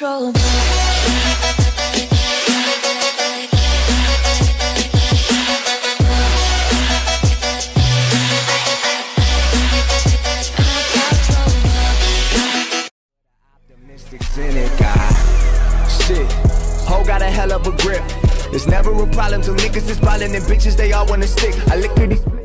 ho got a hell of a grip. It's never a problem till niggas is ballin' and bitches they all wanna stick. I lick through these.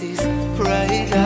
These bright